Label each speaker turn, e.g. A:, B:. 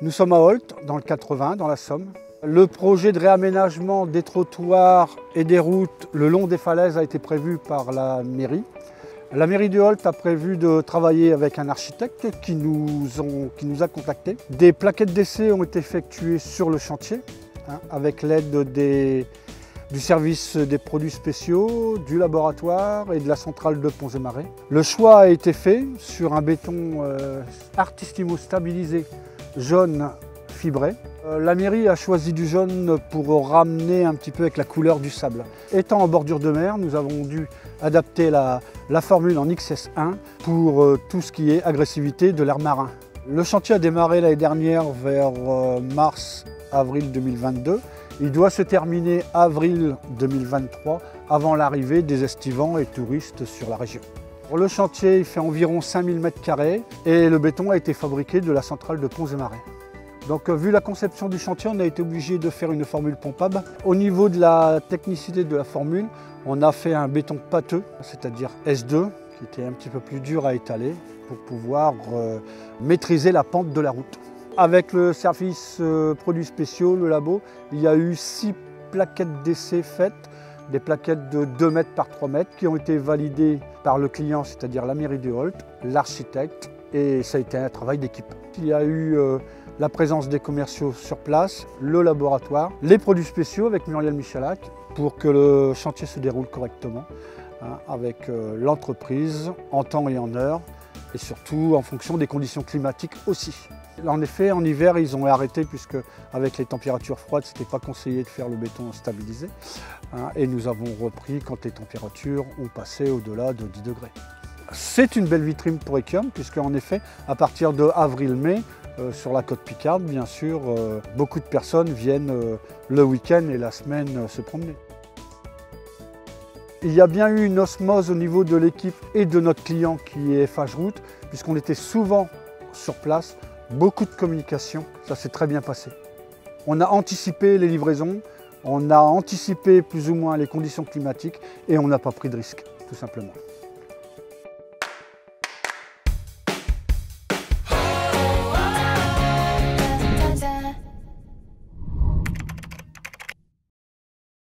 A: Nous sommes à Holt, dans le 80, dans la Somme. Le projet de réaménagement des trottoirs et des routes le long des falaises a été prévu par la mairie. La mairie de Holt a prévu de travailler avec un architecte qui nous, a contactés. Des plaquettes d'essai ont été effectuées sur le chantier hein, avec l'aide des, du service des produits spéciaux, du laboratoire et de la centrale de Ponts et Marais. Le choix a été fait sur un béton euh, artistimo stabilisé jaune fibré. Euh, la mairie a choisi du jaune pour ramener un petit peu avec la couleur du sable. Étant en bordure de mer, nous avons dû adapter la, formule en XS1 pour euh, tout ce qui est agressivité de l'air marin. Le chantier a démarré l'année dernière vers mars-avril 2022 il doit se terminer avril 2023 avant l'arrivée des estivants et touristes sur la région. Le chantier il fait environ 5000 m2 et le béton a été fabriqué de la centrale de Ponts et Marais. Donc euh, vu la conception du chantier, on a été obligé de faire une formule pompable. Au niveau de la technicité de la formule, on a fait un béton pâteux, c'est-à-dire S2, qui était un petit peu plus dur à étaler pour pouvoir euh, maîtriser la pente de la route. Avec le service euh, produits spéciaux, le labo, il y a eu six plaquettes d'essai faites, des plaquettes de 2 mètres par 3 mètres qui ont été validées par le client, c'est-à-dire la mairie de Holt, l'architecte, et ça a été un travail d'équipe. Il y a eu euh, la présence des commerciaux sur place, le laboratoire, les produits spéciaux avec Muriel Michalac pour que le chantier se déroule correctement hein, avec euh, l'entreprise en temps et en heure et surtout en fonction des conditions climatiques aussi. En effet, en hiver, ils ont arrêté puisque avec les températures froides, ce n'était pas conseillé de faire le béton stabilisé. Hein, et nous avons repris quand les températures ont passé au-delà de 10 degrés. C'est une belle vitrine pour Ekium, puisque en effet, à partir de avril-mai, euh, sur la côte Picarde, bien sûr, euh, beaucoup de personnes viennent euh, le week-end et la semaine se promener. Il y a bien eu une osmose au niveau de l'équipe et de notre client qui est FH Route, puisqu'on était souvent sur place, beaucoup de communication, ça s'est très bien passé. On a anticipé les livraisons, on a anticipé plus ou moins les conditions climatiques et on n'a pas pris de risque, tout simplement.